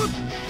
Huh?